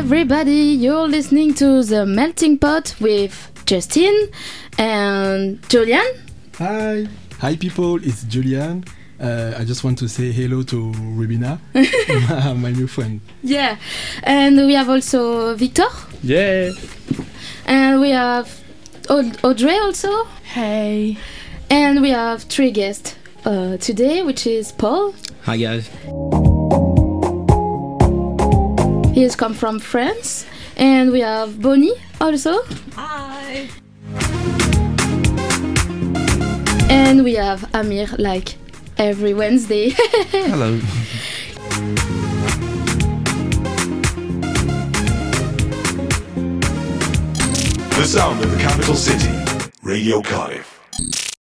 everybody, you're listening to the Melting Pot with Justin and Julian. Hi. Hi, people. It's Julian. Uh, I just want to say hello to Rubina, my new friend. Yeah, and we have also Victor. Yeah. And we have Audrey also. Hey. And we have three guests uh, today, which is Paul. Hi guys. He has come from France. And we have Bonnie also. Hi. And we have Amir, like every Wednesday. Hello. The sound of the capital city, Radio Cardiff.